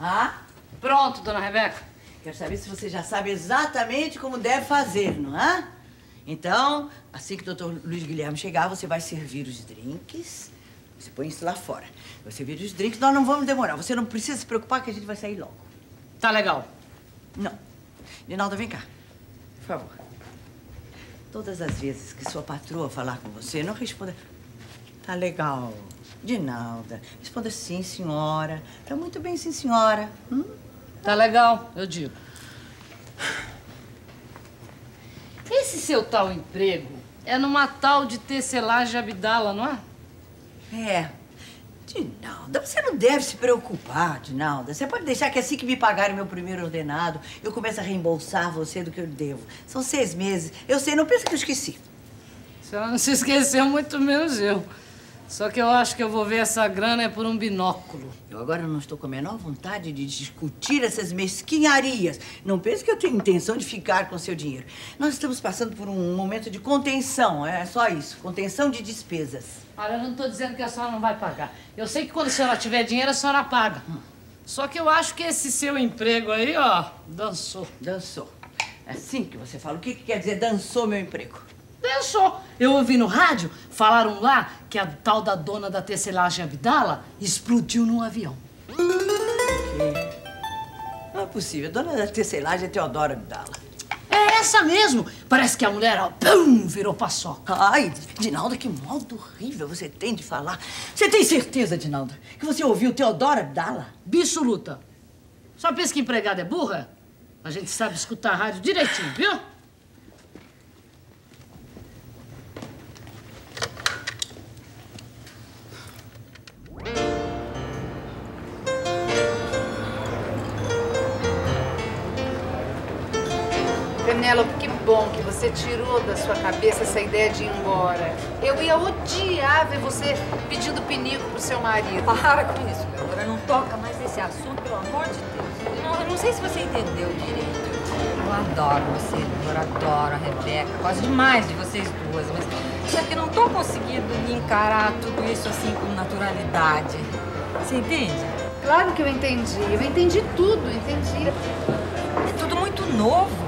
Ah? Pronto, dona Rebeca. Quero saber se você já sabe exatamente como deve fazer, não é? Então, assim que o doutor Luiz Guilherme chegar, você vai servir os drinks. Você põe isso lá fora. Vai servir os drinks, nós não vamos demorar. Você não precisa se preocupar que a gente vai sair logo. Tá legal. Não. Linalda, vem cá. Por favor. Todas as vezes que sua patroa falar com você, não responda. Tá legal. Dinalda, responda sim, senhora. Tá muito bem, sim, senhora. Hum? Tá legal, eu digo. Esse seu tal emprego é numa tal de tecelagem Abdala, não é? É. Dinalda, você não deve se preocupar, Dinalda. Você pode deixar que assim que me pagarem meu primeiro ordenado, eu comece a reembolsar você do que eu devo. São seis meses. Eu sei, não pensa que eu esqueci. Se ela não se esqueceu, muito menos eu. Só que eu acho que eu vou ver essa grana é por um binóculo. Eu agora não estou com a menor vontade de discutir essas mesquinharias. Não pense que eu tenho intenção de ficar com seu dinheiro. Nós estamos passando por um momento de contenção, é só isso. Contenção de despesas. Olha, eu não estou dizendo que a senhora não vai pagar. Eu sei que quando a senhora tiver dinheiro, a senhora paga. Só que eu acho que esse seu emprego aí, ó, dançou. Dançou. É assim que você fala. O que, que quer dizer dançou meu emprego? Dançou. Eu ouvi no rádio, falaram lá que a tal da dona da tecelagem Abdala explodiu num avião. Não é possível. Dona da tecelagem é Teodora Abdala. É essa mesmo. Parece que a mulher, ó, pum, virou paçoca. Ai, Dinalda, que modo horrível você tem de falar. Você tem certeza, Dinalda, que você ouviu Teodora Abdala? Absoluta. Só pensa que empregada é burra? A gente sabe escutar a rádio direitinho, viu? Penélope, que bom que você tirou da sua cabeça essa ideia de ir embora. Eu ia odiar ver você pedindo pinico pro seu marido. Para com isso, Leonora. Não toca mais nesse assunto, pelo amor de Deus. Eu não, eu não sei se você entendeu direito. Eu adoro você, Leonora. Adoro a Rebeca. Gosto demais de vocês duas. Mas só que não tô conseguindo encarar tudo isso assim com naturalidade. Você entende? Claro que eu entendi. Eu entendi tudo, entendi. É tudo muito novo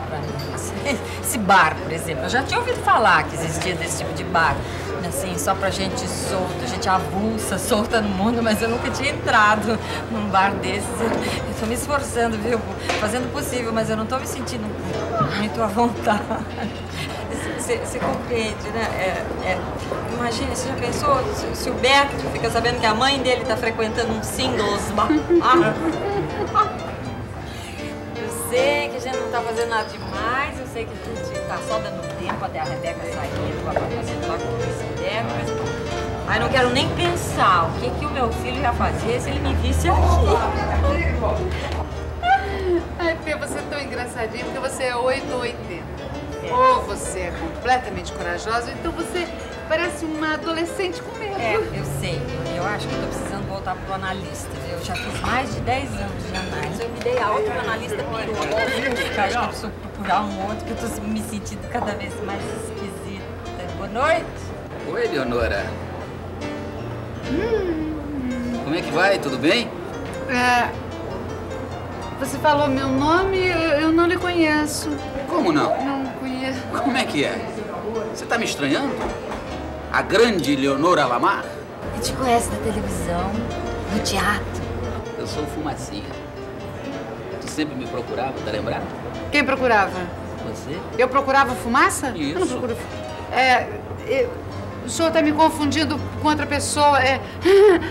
esse bar, por exemplo. Eu já tinha ouvido falar que existia desse tipo de bar. Assim, só pra gente solta, gente avulsa, solta no mundo, mas eu nunca tinha entrado num bar desses. Eu, tô me esforçando, viu? Fazendo o possível, mas eu não tô me sentindo muito à vontade. Você compreende, né? É, é, imagina, você já pensou se, se, o Beto fica sabendo que a mãe dele tá frequentando um singles bar? Eu sei que a gente não tá fazendo nada demais, sei que a gente tá só dando tempo até a Rebeca sair do apartamento lá com esse Beto, mas... Ai, não quero nem pensar o que, que o meu filho ia fazer se ele me visse aqui. Ai, Fê, você é tão engraçadinha porque você é 8 ou 80. Ou você é completamente corajosa, então você parece uma adolescente com medo. É, eu sei. Eu acho que eu tô precisando voltar pro analista? Eu já fiz mais de 10 anos de análise. Eu dei alta pro analista pirou. Acho que eu preciso procurar um outro, que eu tô me sentindo cada vez mais esquisita. Boa noite. Oi, Leonora. Hum. Como é que vai? Tudo bem? É... Você falou meu nome, eu, eu não lhe conheço. Como não? Não conheço. Como é que é? Você tá me estranhando? A grande Leonora Lamar? Eu te conheço da televisão, no teatro. Eu sou o Fumacinha. Sempre me procurava, tá lembrado? Quem procurava? Você? Eu procurava fumaça? Isso. Eu não procuro... É... Eu... O senhor tá me confundindo com outra pessoa. É.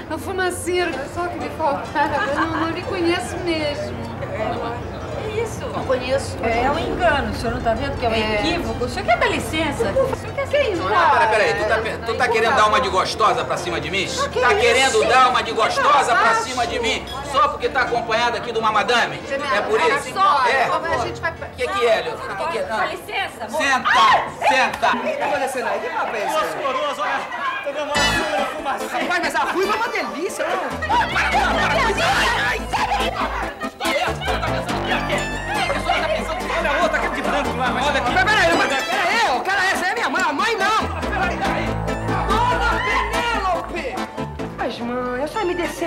A fumacinha, é só que me faltava. Eu não, não lhe conheço mesmo. É isso. Não conheço. É, um engano, o senhor não tá vendo que é um É. equívoco? O senhor quer dar licença? O senhor quer Que isso? Não, pera, peraí. Tu tá, tu tá querendo dar uma de gostosa pra cima de mim? Tá querendo dar uma de gostosa pra cima de mim? Só porque tá acompanhada aqui de uma madame? É por isso? só, É. A gente vai... O que que é, Leonora? O que que é? Dá Não. licença, amor. Senta! Senta! O que tá acontecendo aí? Que papo é esse? Nossa, coroas, olha, tomei uma surra na fumaça. Rapaz, mas a ruiva é uma delícia, não? Olha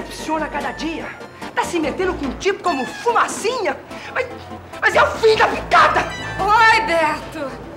decepciona a cada dia. Tá se metendo com um tipo como fumacinha? Mas, mas é o fim da picada! Oi, Beto!